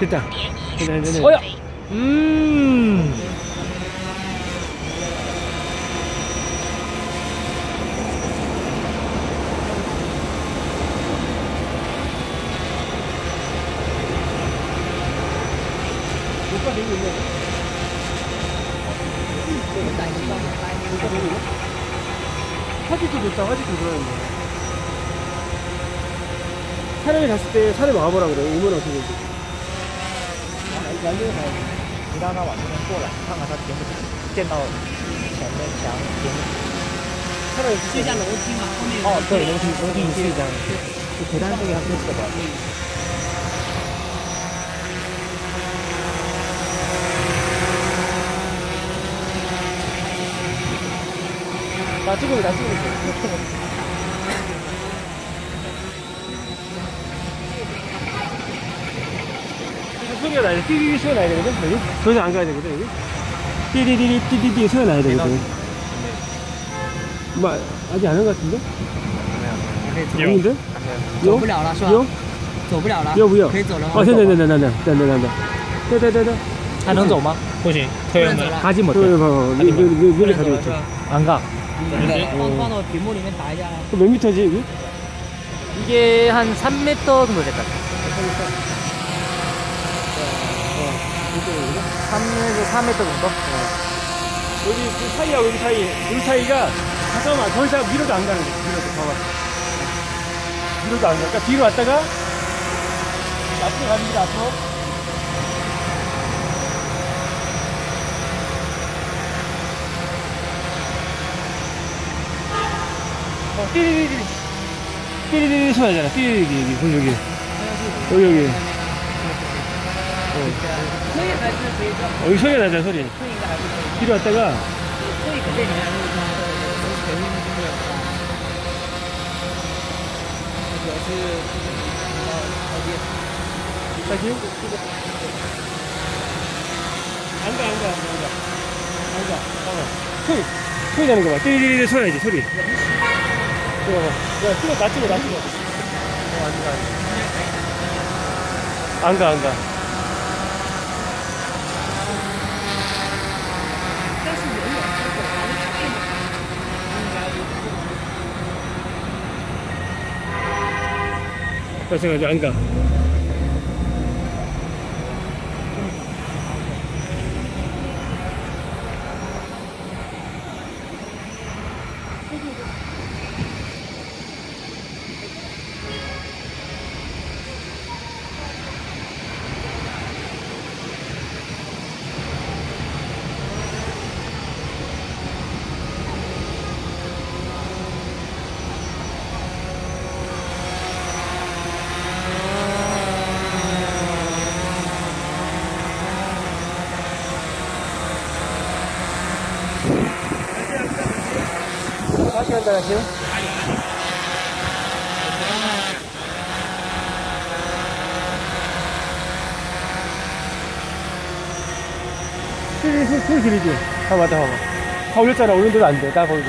됐다. 됐다 됐다 어야. 음. 화질도 좋다. 화질도 좋아했네. 촬영에 갔을 때 촬영 와보라 그래. 오면 어떻게 되지 然后，你让他往这边过来，看看他停不停，见到前面墙停。他的就像楼梯嘛，后面哦，对，楼梯楼梯是这样子，就陪他这个是走吧。把这个给他个过去。 소리가 나야 돼. 띠리리 소리 나야 되거든, 여기. 더 이상 안 가야 되거든, 여기. 띠리리리 띠리리 소리 나야 되거든. 뭐, 아직 안 한 것 같은데? 有， 아닌데? 走 요? 不了了是吧？ 요? 走不了了， 요, 요. 可以走了吗？ 어,， 네네네네네. 네네네네. 네네네. 네네네. 还能走吗？不行，不能走了， 가지 못해. 그래, 봐봐. 미- 미- 미- 不 미리 能走 가지고 了是 있어. 吧？안 가. 那个放放到屏幕里面打一下。그몇 미터지, 여기? 이게 한 3m 정도 될것 같아요. 3에서 4m 정도? 여기 그 사이하고 여기 사이, 물 사이가, 잠깐만, 더 이상 위로도 안 가는 거야, 위로도, 봐봐. 위로도 안 가. 그러니까 뒤로 왔다가, 앞으로 가는 길 앞으로. 어, 띠리리리. 띠리리리 소리 나잖아, 띠리리리. 여기. 여기, 여기. 소리가 나죠, 소리가. 여기 소리가 나죠, 소리. 소리가 나죠. 뒤로 왔다가. 소리 그대로 나는 여기 그 어, 어디에? 안 가, 안 가, 안 가, 안 가. 안 가, 소리, 소리 나는 거 봐. 띠리리리 소리 나지, 소리. 야, 찍어, 나 찍어, 나 찍어. 어, 안 가, 안 가. 안 가, 안 가. 생각이아个? 시 간다, 다시. 소리 들리지? 아, 맞다, 봐봐. 다 올렸잖아. 올린 대로 안 돼. 나 거기.